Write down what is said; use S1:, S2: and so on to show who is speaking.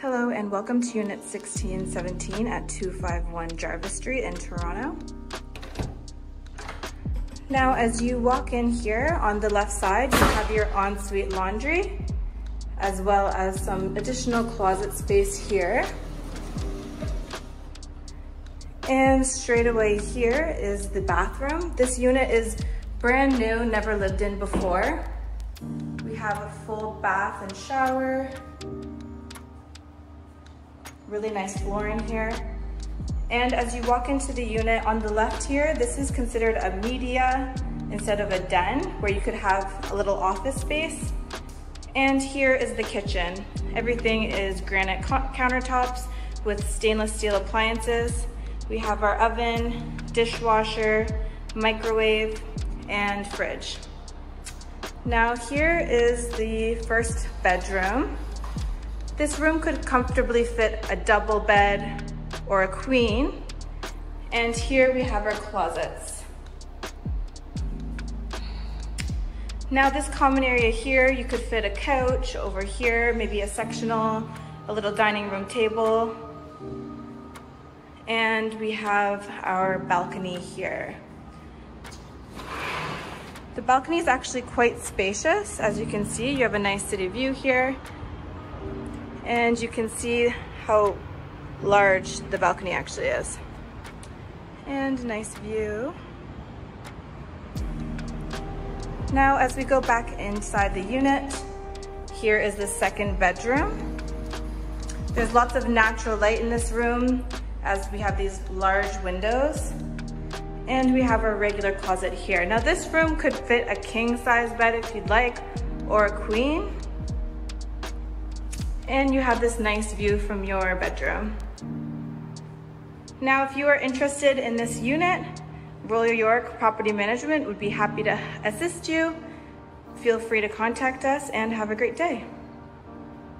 S1: Hello and welcome to Unit 1617 at 251 Jarvis Street in Toronto. Now as you walk in here on the left side, you have your ensuite laundry as well as some additional closet space here. And straight away here is the bathroom. This unit is brand new, never lived in before. We have a full bath and shower. Really nice flooring here. And as you walk into the unit on the left here, this is considered a media instead of a den where you could have a little office space. And here is the kitchen. Everything is granite countertops with stainless steel appliances. We have our oven, dishwasher, microwave, and fridge. Now here is the first bedroom. This room could comfortably fit a double bed or a queen. And here we have our closets. Now this common area here, you could fit a couch over here, maybe a sectional, a little dining room table. And we have our balcony here. The balcony is actually quite spacious. As you can see, you have a nice city view here. And you can see how large the balcony actually is. And nice view. Now, as we go back inside the unit, here is the second bedroom. There's lots of natural light in this room as we have these large windows. And we have our regular closet here. Now this room could fit a king size bed if you'd like, or a queen. And you have this nice view from your bedroom. Now, if you are interested in this unit, Royal York Property Management would be happy to assist you. Feel free to contact us and have a great day.